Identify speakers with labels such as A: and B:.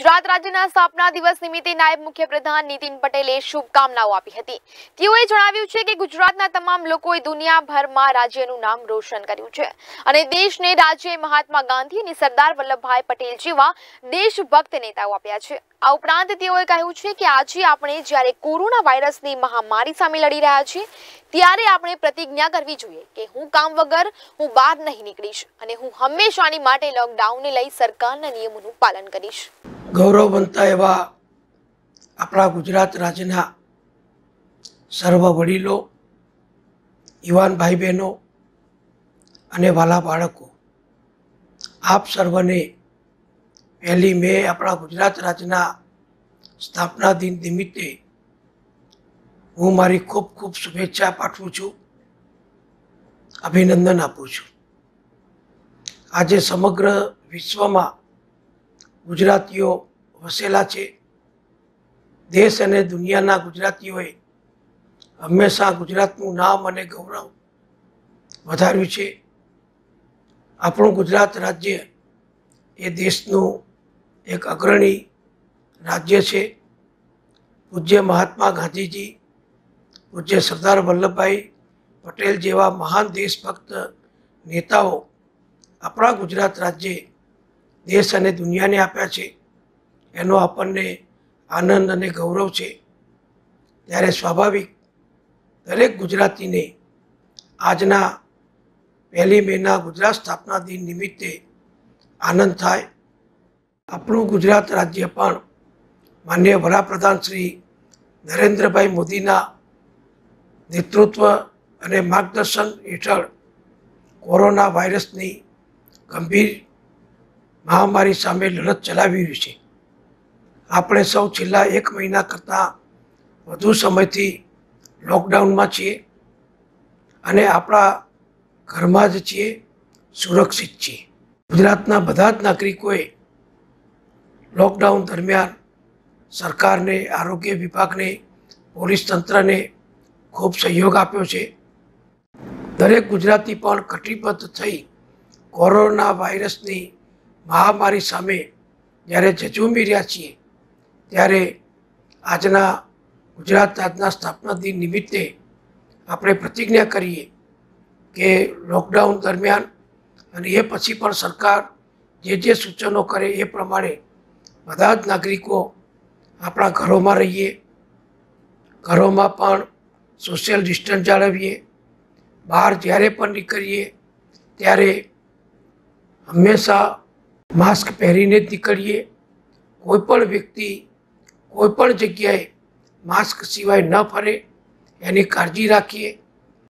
A: ગુજરાત રાજ્યના સ્થાપના દિવસ નિમિત્તે નાયબ મુખ્યપ્રધાન નીતિન પટેલે શુભકામનાઓ આપી હતી. તેઓએ જણાવ્યું છે કે ગુજરાતના તમામ લોકોએ દુનિયાભરમાં રાજ્યનું નામ રોશન કર્યું છે અને દેશને રાજ્યએ મહાત્મા ગાંધી અને સરદાર વલ્લભભાઈ પટેલ જેવા દેશભક્ત નેતાઓ આપ્યા છે. આ ઉપરાંત તેઓએ કહ્યું છે કે આજે આપણે જ્યારે કોરોના વાયરસની મહામારી સામે લડી રહ્યા છીએ, ત્યારે આપણે પ્રતિજ્ઞા કરવી જોઈએ કે હું કામ વગર હું બહાર નહીં નીકળીશ અને હું હંમેશાની માટે લોકડાઉનને લઈ સરકારના નિયમોનું પાલન કરીશ.
B: ગૌરવવંતા એવા આપણા ગુજરાત રાજ્યના સર્વ વડીલો, યુવાન ભાઈ બહેનો અને વાલા બાળકો, આપ સર્વને પહેલી મે આપણા ગુજરાત રાજ્યના સ્થાપના દિન નિમિત્તે હું મારી ખૂબ ખૂબ શુભેચ્છા પાઠવું છું, અભિનંદન આપું છું. આજે સમગ્ર વિશ્વમાં ગુજરાતીઓ વસેલા છે. દેશ અને દુનિયાના ગુજરાતીઓએ હંમેશા ગુજરાતનું નામ અને ગૌરવ વધાર્યું છે. આપણું ગુજરાત રાજ્ય એ દેશનું એક અગ્રણી રાજ્ય છે. પૂજ્ય મહાત્મા ગાંધીજી, પૂજ્ય સરદાર વલ્લભભાઈ પટેલ જેવા મહાન દેશભક્ત નેતાઓ આપણા ગુજરાત રાજ્યે દેશ અને દુનિયાને આપ્યા છે. એનો આપણને આનંદ અને ગૌરવ છે. ત્યારે સ્વાભાવિક દરેક ગુજરાતીને આજના પહેલી મેના ગુજરાત સ્થાપના દિન નિમિત્તે આનંદ થાય. આપણું ગુજરાત રાજ્ય પણ માન્ય વડાપ્રધાન શ્રી નરેન્દ્રભાઈ મોદીના નેતૃત્વ અને માર્ગદર્શન હેઠળ કોરોના વાયરસની ગંભીર મહામારી સામે લડત ચલાવી છે. આપણે સૌ છેલ્લા એક મહિના કરતાં વધુ સમયથી લોકડાઉનમાં છીએ અને આપણા ઘરમાં જ છીએ, સુરક્ષિત છીએ. ગુજરાતના બધા જ નાગરિકોએ લોકડાઉન દરમિયાન સરકારને, આરોગ્ય વિભાગને, પોલીસ તંત્રને ખૂબ સહયોગ આપ્યો છે. દરેક ગુજરાતી પણ કટિબદ્ધ થઈ કોરોના વાયરસની મહામારી સામે જ્યારે ઝઝૂમી રહ્યા છીએ, ત્યારે આજના ગુજરાત આજના સ્થાપના દિન નિમિત્તે આપણે પ્રતિજ્ઞા કરીએ કે લોકડાઉન દરમિયાન અને એ પછી પણ સરકાર જે જે સૂચનો કરે એ પ્રમાણે બધા જ નાગરિકો આપણા ઘરોમાં રહીએ, ઘરોમાં પણ સોશિયલ ડિસ્ટન્સ જાળવીએ, બહાર જ્યારે પણ નીકળીએ ત્યારે હંમેશા માસ્ક પહેરીને જ નીકળીએ. કોઈ પણ વ્યક્તિ કોઈ પણ જગ્યાએ માસ્ક સિવાય ન ફરે. એની કાળજી રાખીએ.